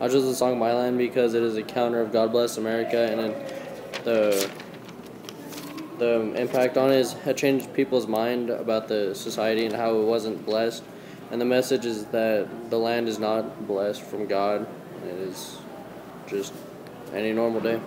I chose the song My Land because it is a counter of God Bless America and then the the impact on it is, it changed people's mind about the society and how it wasn't blessed. And the message is that the land is not blessed from God. It is just any normal day.